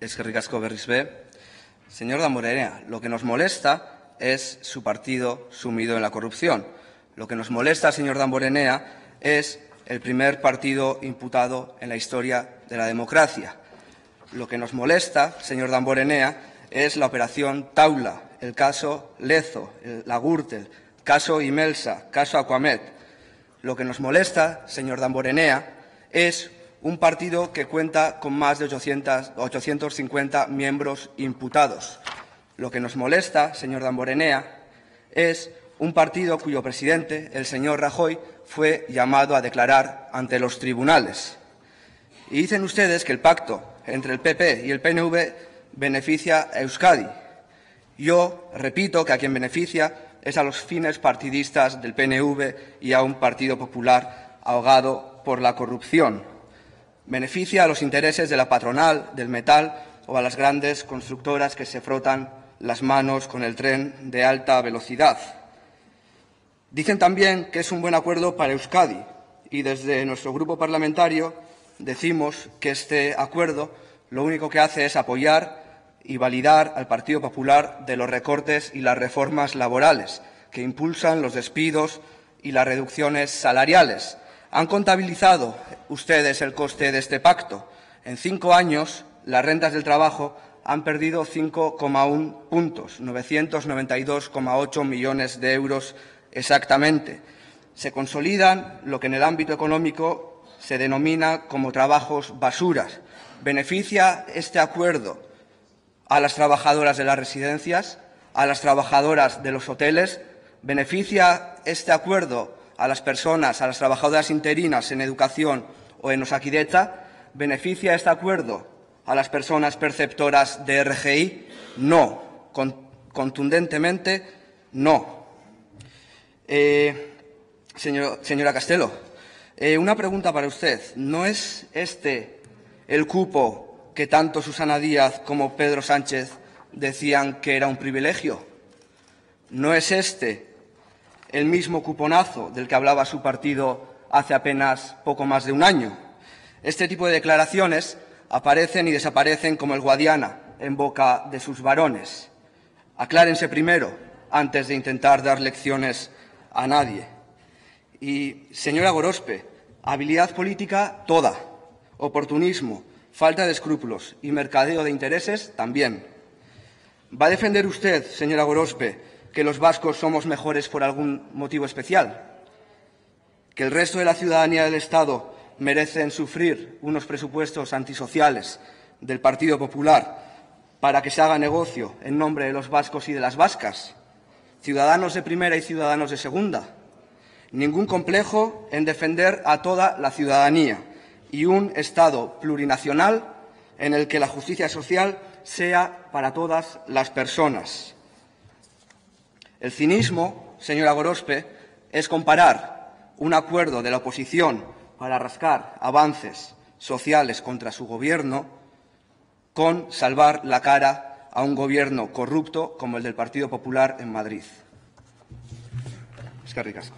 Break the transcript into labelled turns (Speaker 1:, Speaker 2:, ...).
Speaker 1: Es que ricasco Berrisbe. Señor Damborenea, lo que nos molesta es su partido sumido en la corrupción. Lo que nos molesta, señor Damborenea, es el primer partido imputado en la historia de la democracia. Lo que nos molesta, señor Damborenea, es la operación Taula, el caso Lezo, la Gürtel, caso Imelsa, caso Aquamet. Lo que nos molesta, señor Damborenea, es un partido que cuenta con más de 800, 850 miembros imputados. Lo que nos molesta, señor Damborenea, es un partido cuyo presidente, el señor Rajoy, fue llamado a declarar ante los tribunales. Y dicen ustedes que el pacto entre el PP y el PNV beneficia a Euskadi. Yo repito que a quien beneficia es a los fines partidistas del PNV y a un Partido Popular ahogado por la corrupción. Beneficia a los intereses de la patronal, del metal o a las grandes constructoras que se frotan las manos con el tren de alta velocidad. Dicen también que es un buen acuerdo para Euskadi y desde nuestro grupo parlamentario decimos que este acuerdo lo único que hace es apoyar y validar al Partido Popular de los recortes y las reformas laborales que impulsan los despidos y las reducciones salariales. Han contabilizado ustedes el coste de este pacto. En cinco años, las rentas del trabajo han perdido 5,1 puntos, 992,8 millones de euros exactamente. Se consolidan lo que en el ámbito económico se denomina como trabajos basuras. ¿Beneficia este acuerdo a las trabajadoras de las residencias, a las trabajadoras de los hoteles? ¿Beneficia este acuerdo a las personas, a las trabajadoras interinas en educación o en Osaquideta? ¿Beneficia este acuerdo a las personas perceptoras de RGI? No, contundentemente no. Eh, señora Castelo, eh, una pregunta para usted. ¿No es este el cupo que tanto Susana Díaz como Pedro Sánchez decían que era un privilegio? ¿No es este el mismo cuponazo del que hablaba su partido hace apenas poco más de un año? Este tipo de declaraciones aparecen y desaparecen como el Guadiana en boca de sus varones. Aclárense primero antes de intentar dar lecciones a nadie. Y, señora Gorospe, habilidad política toda, oportunismo, falta de escrúpulos y mercadeo de intereses también. ¿Va a defender usted, señora Gorospe, que los vascos somos mejores por algún motivo especial? ¿Que el resto de la ciudadanía del Estado merecen sufrir unos presupuestos antisociales del Partido Popular para que se haga negocio en nombre de los vascos y de las vascas? ciudadanos de primera y ciudadanos de segunda. Ningún complejo en defender a toda la ciudadanía y un Estado plurinacional en el que la justicia social sea para todas las personas. El cinismo, señora Gorospe, es comparar un acuerdo de la oposición para rascar avances sociales contra su gobierno con salvar la cara a un gobierno corrupto como el del Partido Popular en Madrid. Es que ricasco.